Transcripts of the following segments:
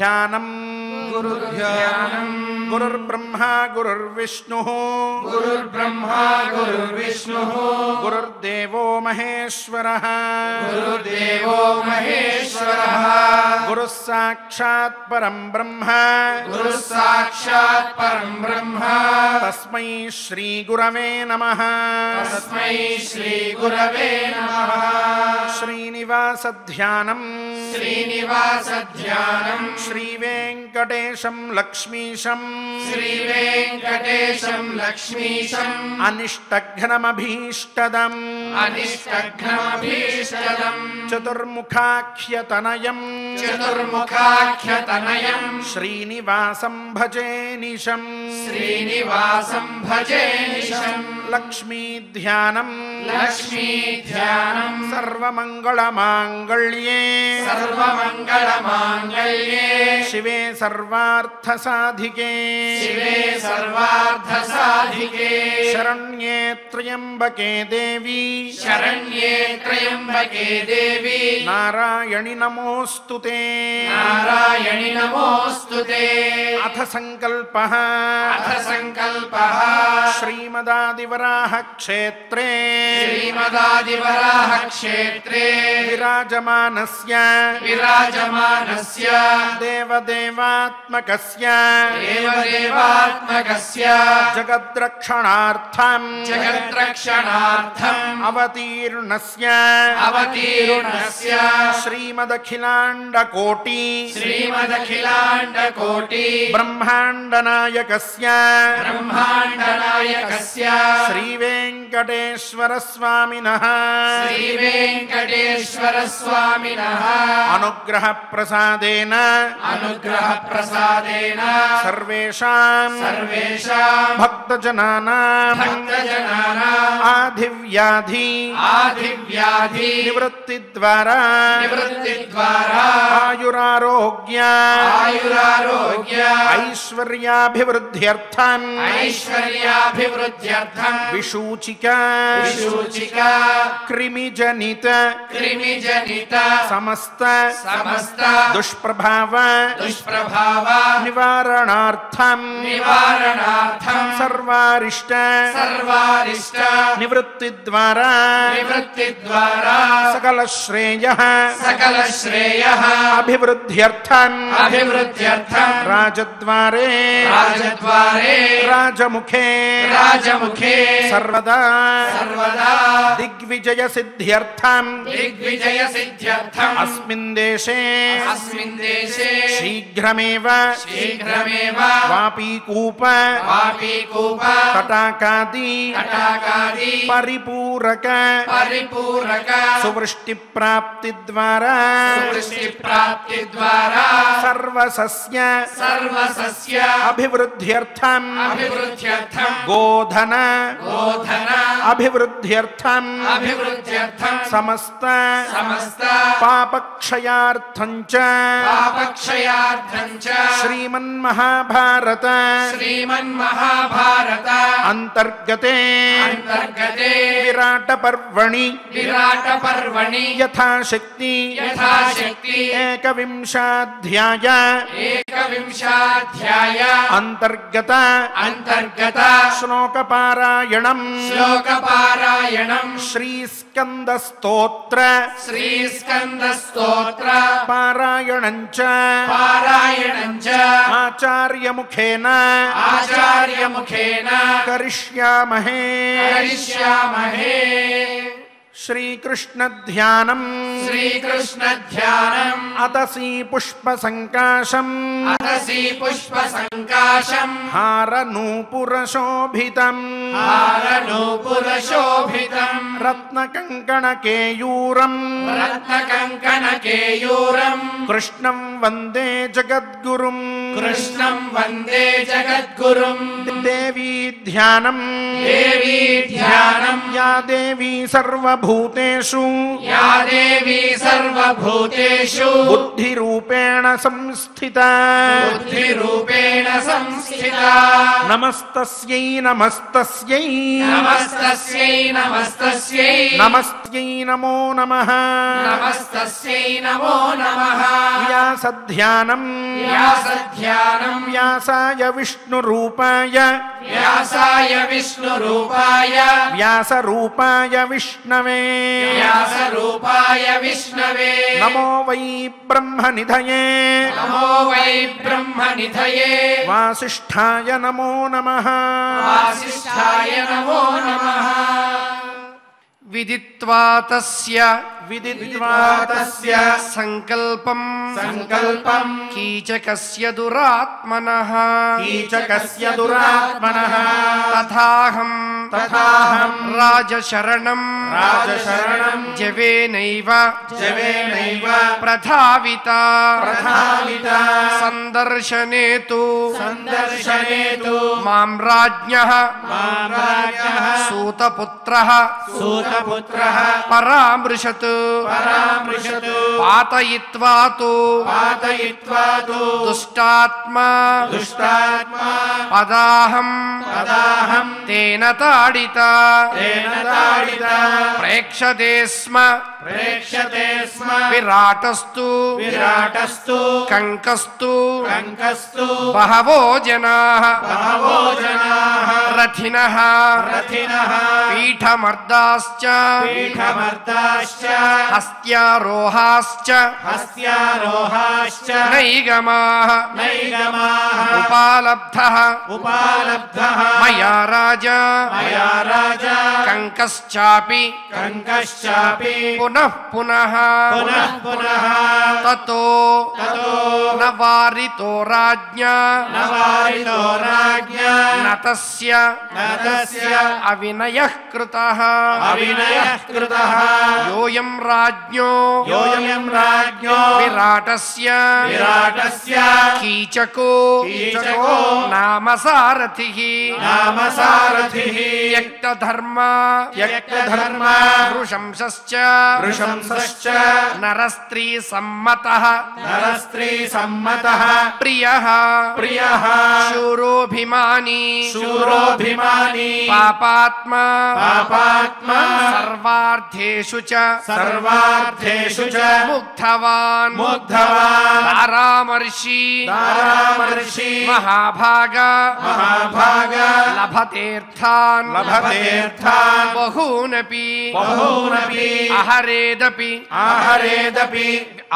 ধ্যানম गुरुर्ब्रह्मा गुरुर्विष्णुः। गुरुर्ब्रह्मा गुरुर्विष्णुः। गुरुर्देवो महेश्वरः। गुरुदेवो महेश्वरः। गुरुः साक्षात् परम् ब्रह्म। गुरुः साक्षात् परम् ब्रह्म। तस्मै श्रीगुरवे नमः। तस्मै श्रीगुरवे नमः। श्रीनिवासध्यानम्। श्रीनिवासध्यानम्। श्रीवेङ्कटेशम् लक्ष्मीशम् श्रीवेङ्कटेशम् लक्ष्मीशम् अनिष्टघ्नमभीष्टदम् अनिष्टघ्नमभीष्टदम् चतुर्मुखाख्यतनयम् चतुर्मुखाख्यतनयम् श्रीनिवासम् भजे निशम् श्रीनिवासम् भजे निशम् लक्ष्मीध्यानम्। लक्ष्मीध्यानम्। सर्वमङ्गलमाङ्गल्ये। सर्वमङ्गलमाङ्गल्ये। शिवे सर्वार्थसाधिके। शिवे सर्वार्थसाधिके। शरण्ये त्र्यम्बके देवी। शरण्ये त्र्यम्बके देवी। नारायणि नमोऽस्तु ते। नारायणि नमोऽस्तु ते। अथ सङ्कल्पः अथ सङ्कल्पः श्रीमदादिवराह क्षेत्रे श्रीमदादिवराह क्षेत्रे विराजमानस्य विराजमानस्य। देवदेवात्मकस्य देवदेवात्मकस्य। जगद्रक्षणार्थम् जगद्रक्षणार्थम्। अवतीर्णस्य अवतीर्णस्य। श्रीमदखिलाण्डकोटि श्रीमदखिलाण्डकोटि। ब्रह्माण्डनायकस्य ब्रह्माण्डनायकस्य। श्रीवेङ्कटेश्वरस्वामिनः। श्रीवेङ्कटेश्वरस्वामिनः। अनुग्रहप्रसादेन। अनुग्रहप्रसादेन। सर्वेषाम्। सर्वेषाम्। भक्तजनानाम्। भक्तजनानाम्। आधिव्याधि आधिव्याधि निवृत्तिद्वारा। निवृत्तिद्वारा। आयुरारोग्य। आयुरारोग्य। ऐश्वर्याभिवृद्ध्यर्थम् ऐश्वर्याभिवृद्ध्यर्थम् विसूचिका विसूचिका कृमिजनित। कृमिजनित। समस्त। समस्त। दुष्प्रभाव। दुष्प्रभाव। निवारणार्थम्। निवारणार्थम्। सर्वारिष्ट। सर्वारिष्ट। निवृत्तिद्वारा। निवृत्तिद्वारा। सकलश्रेयः। सकलश्रेयः। अभिवृद्ध्यर्थम्। अभिवृद्ध्यर्थम्। राजद्वारे। राजद्वारे। राजमुखे। राजमुखे। सर्वदा। सर्वदा। दिग्विजय सिद्ध्यर्थम दिग्विजयसिद्ध्यर्थम्। दिग्विजयसिद्ध्यर्थम्। अस्मिन् देशे। अस्मिन् देशे। शीघ्रमेव। शीघ्रमेव। वापीकूप वापीकूप तटाकादि। तटाकादि। परिपूरक। परिपूरक। सुवृष्टिप्राप्तिद्वारा। वृष्टिप्राप्तिद्वारा सर्वसस्य। सर्वसस्य। अभिवृद्ध्यर्थम्। अभिवृद्ध्यर्थम्। गोधन। अभिवृद्ध्यर्थम अभिवृद्ध्यर्थम समस्त। समस्त। पापक्षयार्थं श्रीमन् महाभारत श्रीमन् महाभारत अंतर्गते विराट पर्वणि विराट पर्वणि यथा शक्ति यथा शक्ति एकविंशाध्याय। एकविंशाध्याय। अंतर्गत अंतर्गत श्लोक पारा श्लोकपारायणम् श्लोकपारायणम्। श्रीस्कन्दस्तोत्र। श्रीस्कन्दस्तोत्र। पारायणम् च। पारायणम् च। आचार्यमुखेन। आचार्यमुखेन। करिष्यामहे। करिष्यामहे श्रीकृष्णध्यानम्। श्रीकृष्णध्यानम्। अतसी पुष्पसङ्काशम् अतसि पुष्पसङ्काशम् हारनूपुरशोभितम्। हारनूपुरशोभितम्। रत्नकङ्कणकेयूरम्। रत्नकङ्कणकेयूरम्। कृष्णम् वन्दे जगद्गुरुम् कृष्णम् वन्दे जगद्गुरुम्। देवी ध्यानम्। देवी ध्यानम्। या देवी सर्वभूतेषु। या देवी सर्वभूतेषु। बुद्धिरूपेण संस्थिता। बुद्धिरूपेण संस्थिता। नमस्तस्यै नमस्तस्यै। नमस्तस्यै नमस्तस्यै। नमस्यै नमो नमः। नमस्तस्यै नमो नमः। व्यासध्यानम् व्यासध्यानम् व्यासाय विष्णुरूपाय। व्यासाय विष्णुरूपाय। व्यासरूपाय विष्णवे। व्यासरूपाय विष्णवे। नमो वै ब्रह्मनिधये। नमो वै ब्रह्मनिधये। वासिष्ठाय नमो नमः। वासिष्ठाय नमो नमः। विदित्वा तस्य विदित्वा तस्य सङ्कल्पम् सङ्कल्पम् कीचकस्य दुरात्मनः कीचकस्य दुरात्मनः तथाहम् तथाहम् राजशरणम् राजशरणम् जवेनैव जवेनैव प्रधाविता प्रधाविता सन्दर्शने तु सन्दर्शने तु माम् राज्ञः राजः सूतपुत्रः सूतपुत्रः परामृशत् परामृशतु। पातयित्वा तु। पातयित्वा तु। दुष्टात्मा। दुष्टात्मा। पदाहम्। तदाहम् तेन ताडिता। तेन ताडिता। प्रेक्षते स्म। प्रेक्ष्यते स्म। विराटस्तु। विराटस्तु। कङ्कस्तु। कङ्कस्तु। बहवो जनाः। बहवो जनाः। रथिनः। रथिनः। पीठमर्दाश्च। पीठमर्दाश्च। हस्त्यारोहाश्च। हस्त्यारोहाश्च। नैगमाः। नैगमाः। उपालब्धः। उपालब्धः। मया राजा। मया राजा। कङ्कश्चापि। कङ्कश्चापि। पुनः पुनः। पुनः पुनः। ततो। ततो। न वारितो राज्ञा। न वारितो राज्ञा। न तस्य। न तस्य। अविनयः कृतः। अविनयः कृतः। योऽयं राज्ञो। योऽयं राज्ञो। विराटस्य। विराटस्य। कीचको। कीचको। नाम सारथिः नाम सारथिः त्यक्तधर्म त्यक्तधर्म नृशंसश्च नृशंसश्च नरस्त्रीसम्मतः नरस्त्रीसम्मतः प्रियः। प्रियः। शूरोऽभिमानी। शूरोऽभिमानी। पापात्मा। पापात्मा। सर्वार्थेषु च। सर्वार्थेषु च मुग्धवान् मुग्धवान् तारामर्षि तारामर्षि महाभाग महाभाग लभतेऽर्थान् लभतेऽर्थान् बहूनपि बहूनपि अहरेदपि आहरेदपि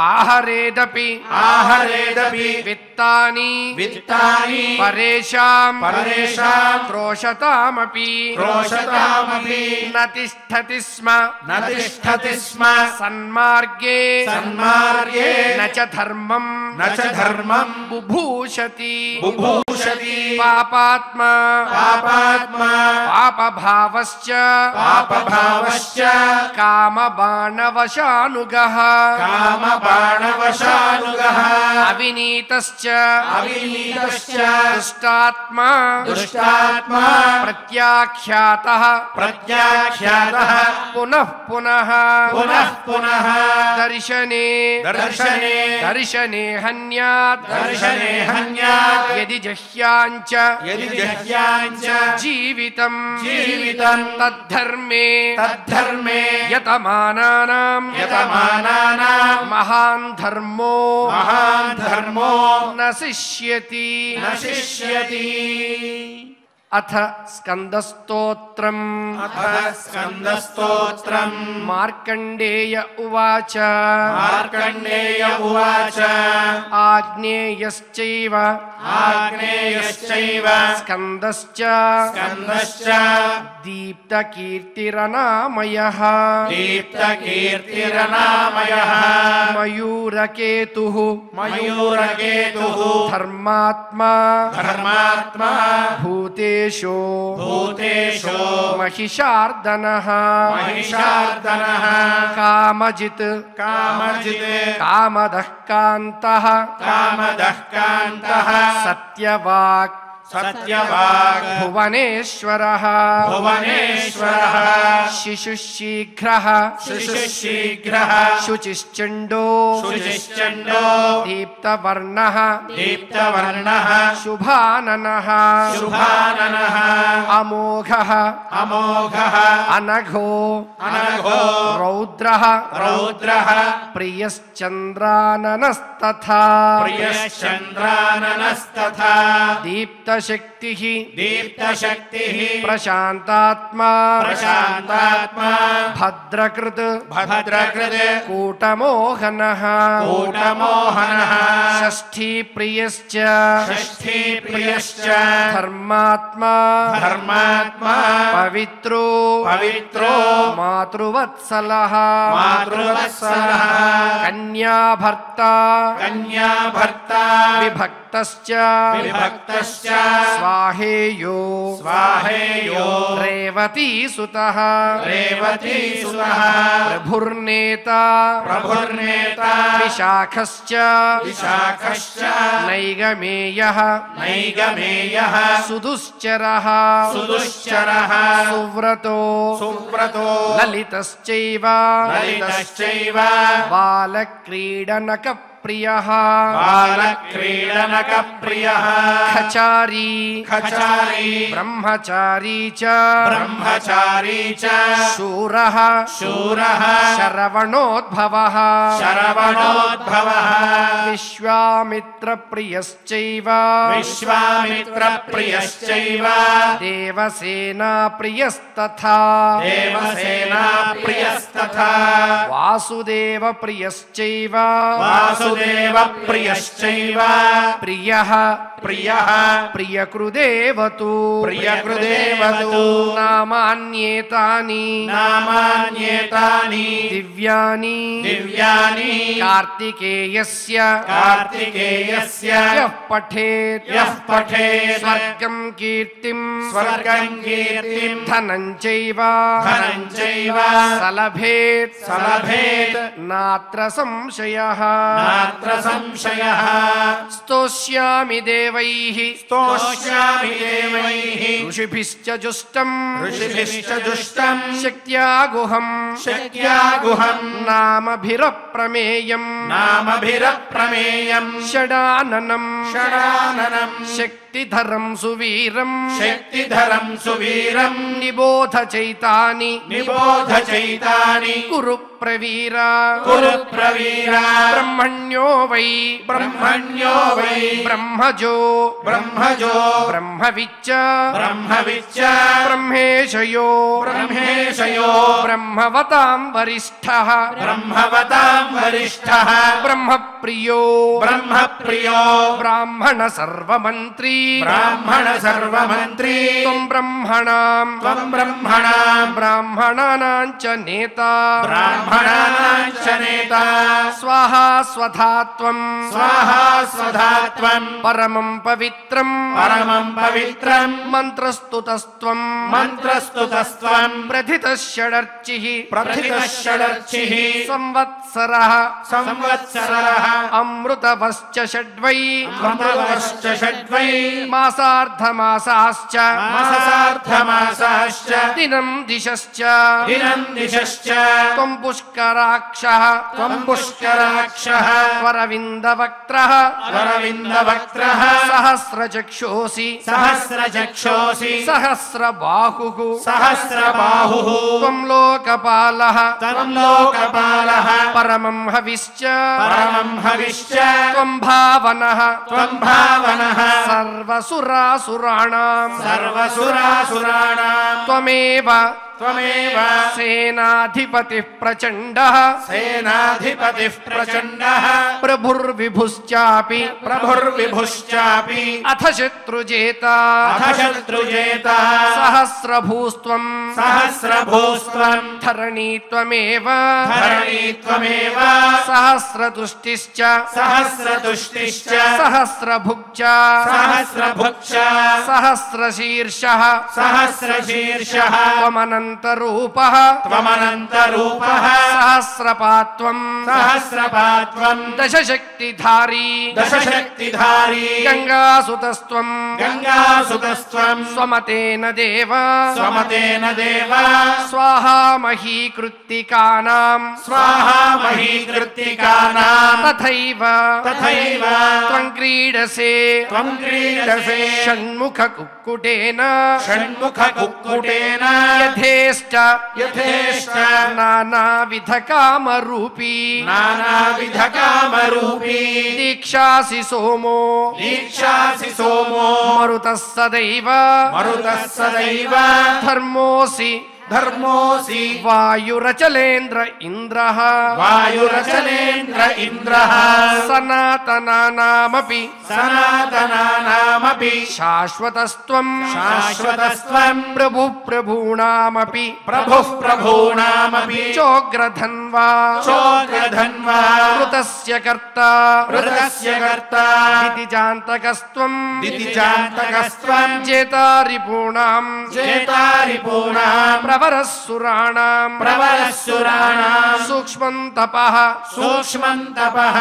आहरेदपि आहरेदपि वित्तानि। वित्तानि। परेषाम्। परेषाम्। क्रोशतामपि। क्रोशतामपि। न तिष्ठति स्म। न तिष्ठति स्म। सन्मार्गे। सन्मार्गे। न च धर्मम्। न च धर्मम्। बुभूषति। बुभूषति। पापात्मा। पापात्मा। पापभावश्च। पापभावश्च। कामबाणवशानुगः। कामबाणवशानुगः। अविनीतश्च अविनीतश्च। दुष्टात्मा। दुष्टात्मा। प्रत्याख्यातः। प्रत्याख्यातः। पुनः पुनः। पुनः पुनः। दर्शने। दर्शने। दर्शने हन्यात्। दर्शने हन्यात्। यदि जह्याञ्च यदि जह्याञ्च जीवितम्। जीवितम्। तद्धर्मे। तद्धर्मे। यतमानानाम्। महान् धर्मो। महान् धर्मो। न शिष्यति न शिष्यति अथ स्कन्दस्तोत्रम्। अथ स्कन्दस्तोत्रम्। मार्कण्डेय उवाच। मार्कण्डेय उवाच। आग्नेयश्चैव। आग्नेयश्चैव। स्कन्दश्च। स्कन्दश्च। दीप्तकीर्तिरनामयः। दीप्तकीर्तिरनामयः। मयूरकेतुः। मयूरकेतुः। धर्मात्मा। धर्मात्मा। भूते भूतेषु। भूतेषु। महिषार्दनः। महिषार्दनः। कामजित्। कामजित्। कामदः कान्तः। कामदः कान्तः। सत्यवाक्। सत्यवाक्। भुवनेश्वरः। भुवनेश्वरः। शिशुशीघ्रः शिशुशीघ्रः शुचिश्चण्डो। शुचिश्चण्डो। दीप्तवर्णः। दीप्तवर्णः। शुभाननः। शुभाननः। अमोघः। अमोघः। अनघो। अनघो। रौद्रः। रौद्रः। प्रियश्चन्द्राननस्तथा। प्रियश्चन्द्राननस्तथा दीप्तशक्तिः। दीप्तशक्तिः। प्रशान्तात्मा। प्रशान्तात्मा। भद्रकृत्। भद्रकृत्। कूटमोहनः। कूटमोहनः। षष्ठीप्रियश्च। षष्ठीप्रियश्च। धर्मात्मा। धर्मात्मा। पवित्रो। पवित्रो। मातृवत्सलः। मातृवत्सलः। कन्याभर्ता। कन्या भर्ता विभक्तश्च। विभक्तश्च। स्वाहेयो। स्वाहेयो। रेवतीसुतः रेवतीसुतः प्रभुर्नेता। प्रभुर्नेता। विशाखश्च। विशाखश्च। नैगमेयः। नैगमेयः। सुदुश्चरः। सुदुश्चरः। सुव्रतो। सुव्रतो। ललितश्चैव। ललितश्चैव बालक्रीडनकप्रियः बालक्रीडनकप्रियः। खचारी। खचारी। ब्रह्मचारी च। ब्रह्मचारी च। शूरः। शूरः। शरवणोद्भवः। शरवणोद्भवः। विश्वामित्रप्रियश्चैव। विश्वामित्रप्रियश्चैव। देवसेनाप्रियस्तथा देवसेनाप्रियस्तथा वासुदेवप्रियश्चैव वासुदेवप्रियश्चैव प्रियः प्रियः। प्रियकृदेवतु। प्रियकृदेवतु। नामान्येतानि। नामान्येतानि। दिव्यानि। दिव्यानि। कार्तिकेयस्य। कार्तिकेयस्य। यः पठेत्। यः पठेत्। स्वर्गं कीर्तिम् स्वर्गम् कीर्तिम् धनं चैव। धनं चैव। सलभेत् सलभेत् नात्र संशयः नात्र संशयः स्तोष्यामि देवैः। स्तोष्यामि देवैः। ऋषिभिश्च जुष्टम्। ऋषिभिश्च दुष्टम् शक्त्या गुहम् शक्या गुहम् नामभिरप्रमेयम्। नामभिरप्रमेयम्। षडाननम्। षडाननम् शक्तिधरम् सुवीरम् शक्तिधरम् सुवीरम् निबोध चैतानि। निबोध चैतानि। कुरु प्रवीर कुरु प्रवीरा ब्रह्मण्यो वै। ब्रह्मण्यो वै। ब्रह्मजो। ब्रह्मजो। ब्रह्मविच्च। ब्रह्मविच्च। ब्रह्मेशयो। ब्रह्मेशयो। ब्रह्मवताम् वरिष्ठः। ब्रह्मवताम् वरिष्ठः। ब्रह्मप्रियो। ब्रह्मप्रियो। ब्राह्मण सर्वमन्त्री ब्राह्मण सर्वमन्त्री त्वम् ब्रह्मणाम् त्वम् ब्रह्मणाम् ब्राह्मणानाम् च नेता। ब्राह्मणानाम् च नेता। स्वाहा स्वधा त्वम् स्वाहा स्वधा त्वम् परमम् पवित्रम् परमम् पवित्रम् मन्त्रस्तुतस्त्वम् मन्त्रस्तुतस्त्वम् प्रथितः षडर्चिः प्रथितः षडर्चिः संवत्सरः। संवत्सरः। अमृतवश्च षड्वै। अमृतश्च षड्वै मासार्धमासाश्च। माससार्धमासाश्च दिनम् दिशश्च। दिनम् दिशश्च। त्वम् पुष्कराक्षः। त्वम् पुष्कराक्षः। वरविन्दवक्त्रः। वरविन्दवक्त्रः। सहस्रचक्षोऽसि सहस्रचक्षोऽसि सहस्रबाहुः। सहस्रबाहुः। त्वम् लोकपालः। त्वम् लोकपालः। परमम् हविश्च। परमम् हविश्च। त्वम् भावनः। त्वम् भावनः सर्वसुरासुराणाम्। सर्वसुरासुराणाम्। त्वमेव त्वमेव। सेनाधिपतिः प्रचण्डः। सेनाधिपतिः प्रचण्डः। प्रभुर्विभुश्चापि। प्रभुर्विभुश्चापि। अथ शत्रुजेता। अथ शत्रुजेता। सहस्रभूस्त्वम्। सहस्रभूस्त्वम्। धरणी त्वमेव धरणी त्वमेव सहस्रतुष्टिश्च। सहस्रतुष्टिश्च। सहस्रभुक् च सहस्रभुक्ष। सहस्रशीर्षः। सहस्रशीर्षः। त्वमनन्तरूपः। त्वमनन्तरूपः। सहस्रपात्वम्। सहस्रपात्वम्। दशशक्तिधारी। दशशक्तिधारी। गङ्गासुतस्त्वम्। गङ्गासुतस्त्वम्। स्वमतेन देव। स्वमतेन देव। स्वाहा महीकृत्तिकानाम्। स्वाहा महीकृत्तिकानाम्। तथैव। तथैव। त्वम् क्रीडसे। त्वम् क्रीडसे। षण्मुखकुक्कुटेन। षण्मुखकुक्कुटेन। यथेष्ट। यथेष्ट। नानाविधकामरूपी। नानाविधकामरूपी। दीक्षासि सोमो। दीक्षासि सोमो। मरुतः सदैव। मरुतः सदैव। धर्मोऽसि धर्मोऽसि। वायुरचलेन्द्र इन्द्रः। वायुरचलेन्द्र इन्द्रः। सनातनानामपि। सनातनानामपि। शाश्वतस्त्वम्। शाश्वतस्त्वम्। प्रभुः प्रभूणामपि। प्रभुः प्रभूणामपि। चोग्रधन्वा। चोग्रधन्वा। कृतस्य कर्ता। कृतस्य कर्ता। दितिजान्तकस्त्वम् दितिजान्तकस्त्वम् चेतारिपूणाम् चेतारिपूणाम् प्रवरः सुराणाम् प्रवरः सुराणाम् सूक्ष्मम् तपः। सूक्ष्मम् तपः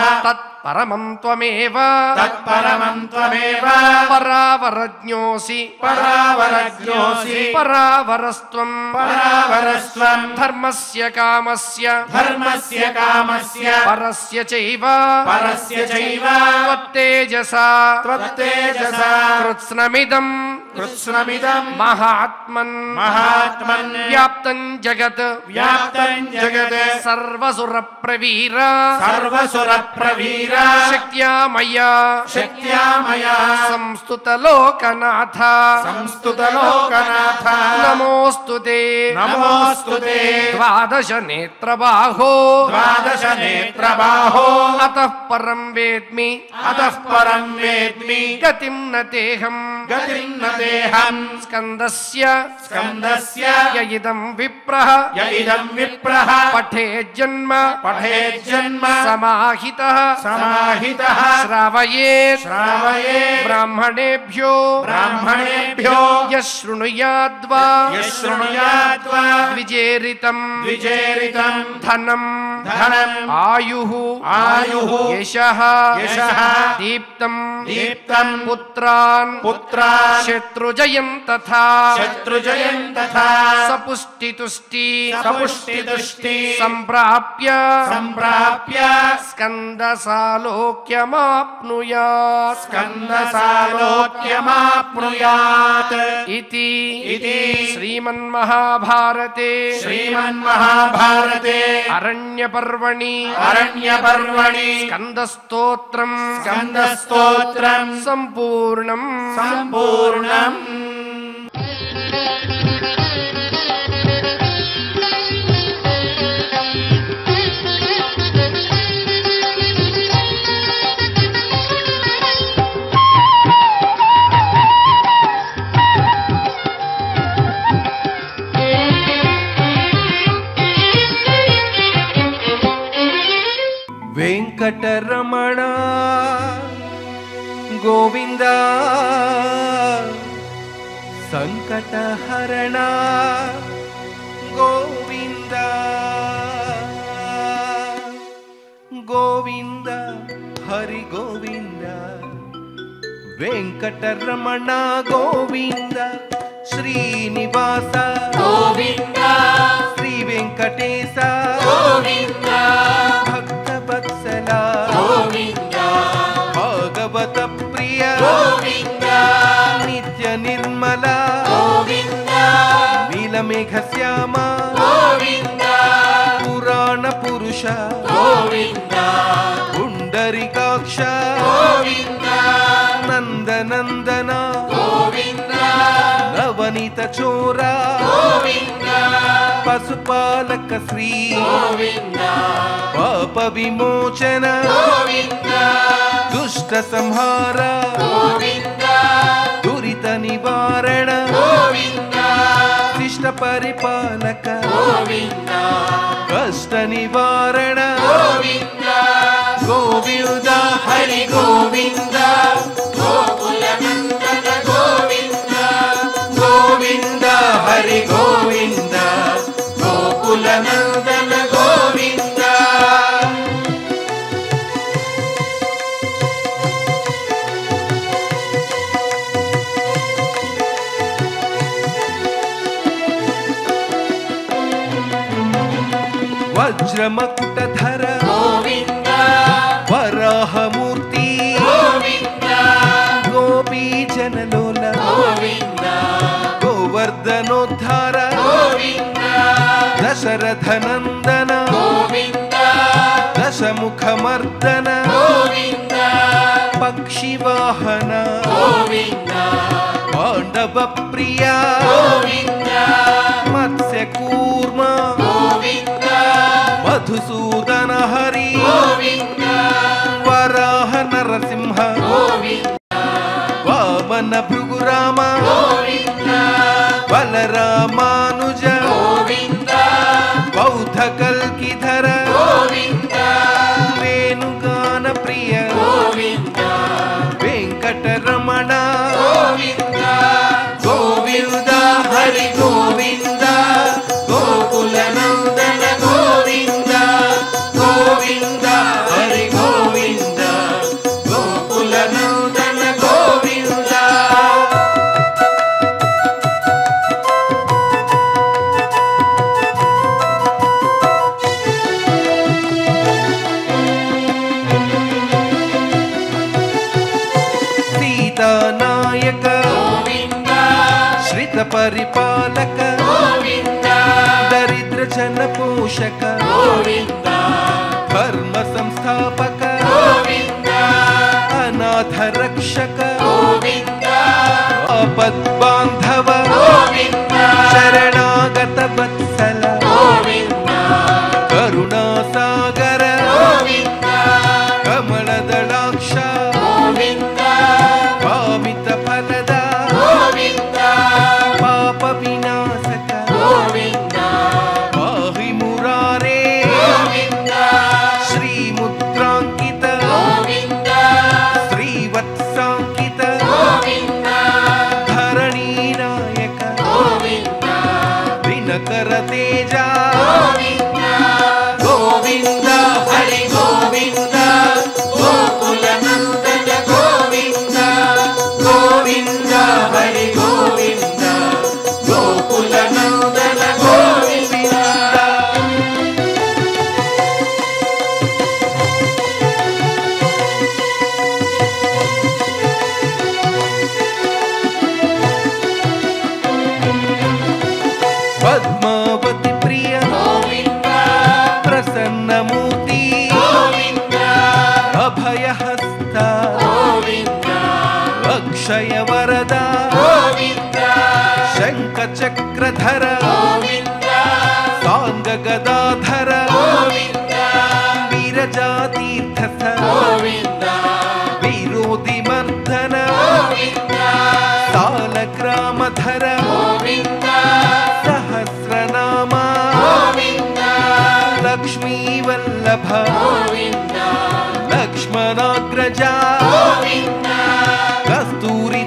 तत्परमम् त्वमेव। तत्परमम् त्वमेव। परावरज्ञोऽसि। परावरज्ञोऽसि। परावरस्त्वम् परावरस्त्वम् धर्मस्य कामस्य। धर्मस्य कामस्य। परस्य चैव। परस्य चैव। त्वत्तेजसा। त्वत्तेजसा। कृत्स्नमिदम् कृत्स्नमिदम् महात्मन्। महात्मन्। व्याप्तम् जगत्। व्याप्तम् जगत्। सर्वसुरप्रवीर। सर्वसुरप्रवीर। शक्त्या मया। शक्त्या मया। संस्तुतलोकनाथ। संस्तुतलोकनाथ। नमोऽस्तु ते। नमोऽस्तु ते। द्वादश नेत्र नेत्रबाहो द्वादश नेत्रबाहो अतः परम् वेद्मि। अतः परम् वेद्मि। गतिम् न तेऽहम् गतिम् न तेऽहम् स्कन्दस्य। स्कन्दस्य। य इदम् विप्रः। य इदम् विप्रः। पठेज्जन्म। पठेज्जन्म। समाहितः। समाहितः श्रावयेत्। श्रावये ब्राह्मणेभ्यो। ब्राह्मणेभ्यो। यः शृणुयाद्वा यः शृणुयात्वा द्विजेरितम् द्विजेरितम् धनम् धनम् आयुः। आयुः। यशः। यशः। दीप्तम्। दीप्तम्। पुत्रान्। पुत्रान्। शत्रुजयम् तथा। शत्रुजयम् तथा। सपुष्टितुष्टि। सपुष्टितुष्टि। सम्प्राप्य। सम्प्राप्य। स्कन्दसालोक्यमाप्नुयात् स्कन्दसालोक्यमाप्नुयात् इति इति श्रीमन्महाभारते। श्रीमन्महाभारते। अरण्यपर्वणि। अरण्यपर्वणि। स्कन्दस्तोत्रम्। स्कन्दस्तोत्रम्। सम्पूर्णम्। सम्पूर्णम् वेङ्कटरमणा गोविन्द सङ्कटहरणा गोविन्द गोविन्द हरि गोविन्द वेङ्कटरमणा गो ఘోష పుండరికాక్ష. నందనందన. గోవింద. నవనిత చోర. పశుపాలక శ్రీ పాప విమోచన. దుష్ట సంహార. దురిత నివారణ. శిష్ట పరిపాలక. कष्टनिवारण गोविन्द। गोविन्द हरि गोविन्द। वक्रमकुटधर वराहमूर्ति गोपी गोपीजनलोल गोविन्द। गोवर्धनोद्धार। नंदन दशरथनन्दन। गोविन्द। दशमुखमर्दन। गोविन्द। पक्षिवाहन। पांडव प्रिया हरि वराह नरसिंह पावनपु परिपालक दरिद्रजनपोषक धर्म संस्थापक अनाथ रक्षक अपद्बान्धव चरणागत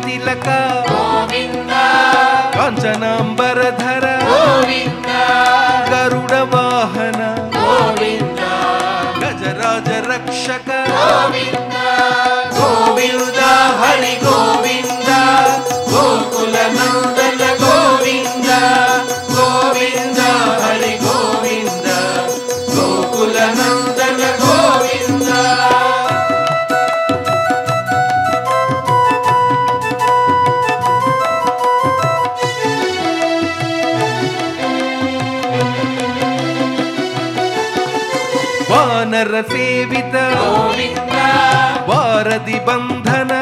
तिलक। गोविन्द। धर गोविन्द। गरुडवाहन। गोविन्द। गजराज रक्षक गोविन्द। ಬಂಧನ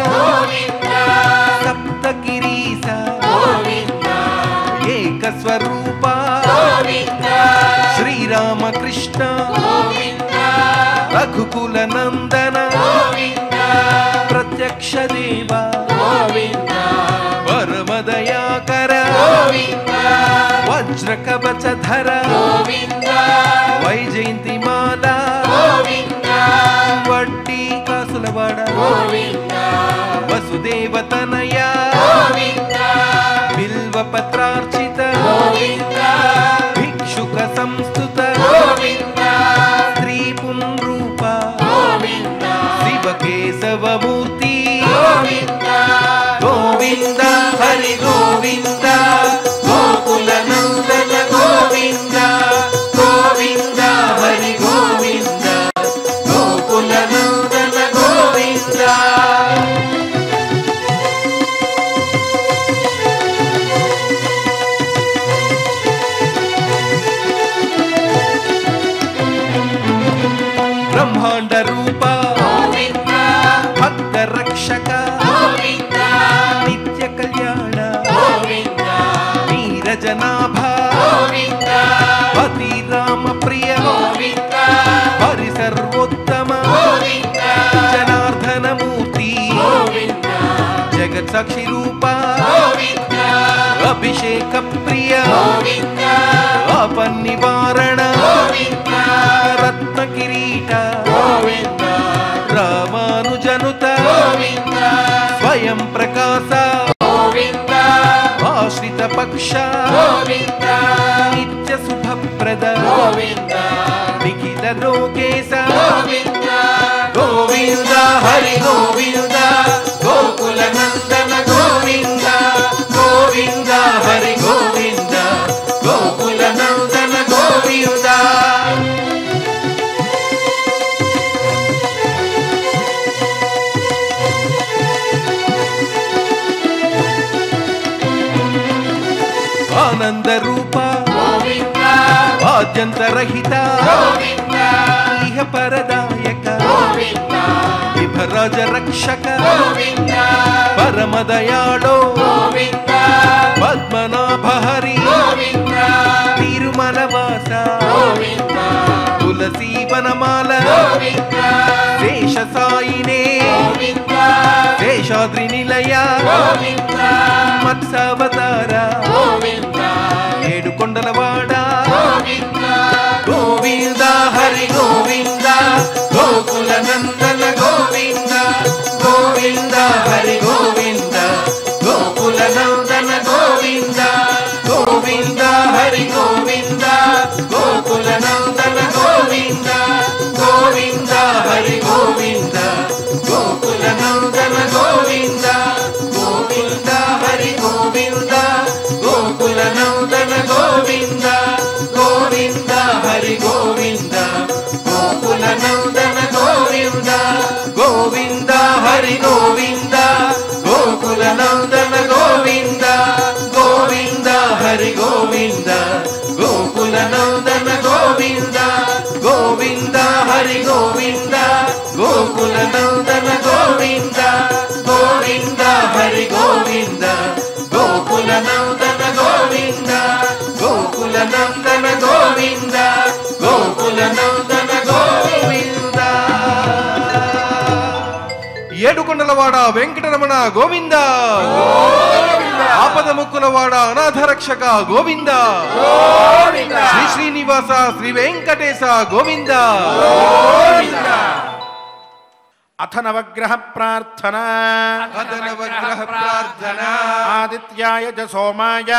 ಸಪ್ತ ಕಿರೀಸ ಏಕಸ್ವರೂಪ ಶ್ರೀರಾಮಕೃಷ್ಣ ರಘುಕುಲ ನಂದನ ಪ್ರತ್ಯಕ್ಷ ದೇವ ಪರಮದಯಾಕರ ವಜ್ರ ಕವಚ ಧರ ವೈಜಯಂತಿ ಮಾಲಾ गोविन्द। वसुदेवतनया गोविन्द। बिल्वपत क्षिरूपा अभिषेकप्रिया। पवन्निवारणत्नकिरीटा रमानुजनुता। स्वयं प्रकाश प्रकाशाश्रितपक्षा ఆనంద రూప ఆద్యంతరహిత ఇహ పరదాయక విభరాజ రక్షక పరమదయాళో పద్మనాభ హరి తిరుమలవాస తులసీ వనమాల శేష సాయినే శేషాద్రి నిలయ మత్సవతారా కొండలవాడా. గోవింద హరి గోవింద గోకుల నందన గోవింద గోవింద హరి గోవింద గోకుల నందన గోవింద గోవింద హరి గోవింద గోకుల నందన నందన గోవింద గోవింద హరి గోవింద. గోకుల నందన గోవింద గోకుల నందన గోవింద గోకుల నందన గోవింద. ఏడుకొండలవాడ వెంకటరమణ గోవింద. ఆపద ముక్కులవాడ అనాథ రక్షక గోవింద. శ్రీ శ్రీనివాస శ్రీ వెంకటేశ గోవింద. अथ नवग्रह प्रार्थना अथ नवग्रह प्रार्थना आदित्याय च सोमाय।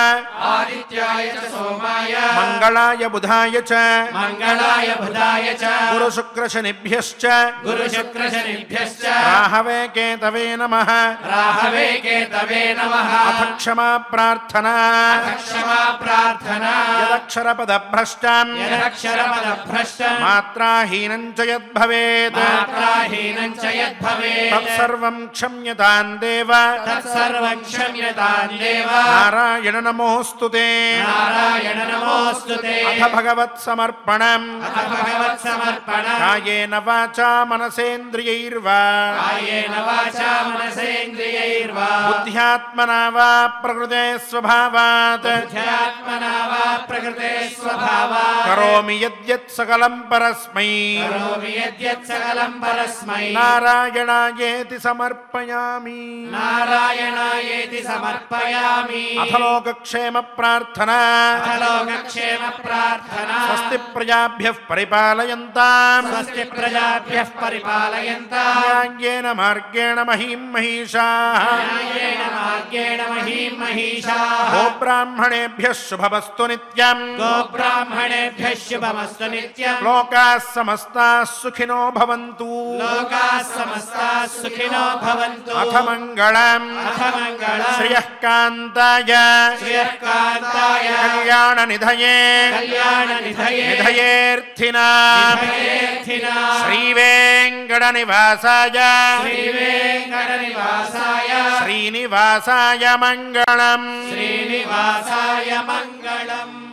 आदित्याय च सोमाय। मंगलाय बुधाय च। मंगलाय बुधाय च। गुरु शुक्र शनिभ्यश्च गुरु शुक्र शनिभ्यश्च राहवे केतवे नमः। राहवे केतवे नमः। अथ क्षमा प्रार्थना अथ क्षमा प्रार्थना यदक्षर पद भ्रष्टं यदक्षर पद भ्रष्टं मात्राहीनं च यद्भवेत्। मात्राहीनं च यद्भवेत् तत्सर्वं क्षम्यतां देव। तत्सर्वं देव। नारायण नमोऽस्तु ते। नारायण नमोऽस्तु ते। अथ भगवत्समर्पणम् अथ भगवत्समर्पणम् कायेन वाचा मनसेन्द्रियैर्वा। कायेन वाचा मनसेन्द्रियैर्वा। बुद्ध्यात्मना वा प्रकृते स्वभावात्। बुद्ध्यात्मना वा प्रकृते स्वभावात्। करोमि यद्यत् सकलं परस्मै। करोमि यद्यत् सकलं परस्मै। नारायणायेति समर्पयामि। नारायणायेति समर्पयामि। अथ लोकक्षेम प्रार्थना अथ लोकक्षेम प्रार्थना स्वस्ति प्रजाभ्यः परिपालयन्ताम्। स्वस्ति प्रजाभ्यः परिपालयन्ता न्याय्येन मार्गेण महीं महिषाः। न्यायेन मार्गेण महीं महिषाः। गोब्राह्मणेभ्यः शुभमस्तु नित्यम्। गोब्राह्मणेभ्यः शुभमस्तु नित्यम्। लोकाः समस्ताः सुखिनो भवन्तु। लोकाः समस्ताः सुखिनो भवन्तु। अथ मङ्गलम्। अथ मङ्गलम्। श्रियः कान्ताय। श्रियः कान्ताय। कल्याणनिधये। कल्याणनिधये। निधयेऽर्थिना। श्रीवेङ्कटनिवासाय। श्रीनिवासाय मङ्गलम्। श्रीनिवासाय मङ्गलम्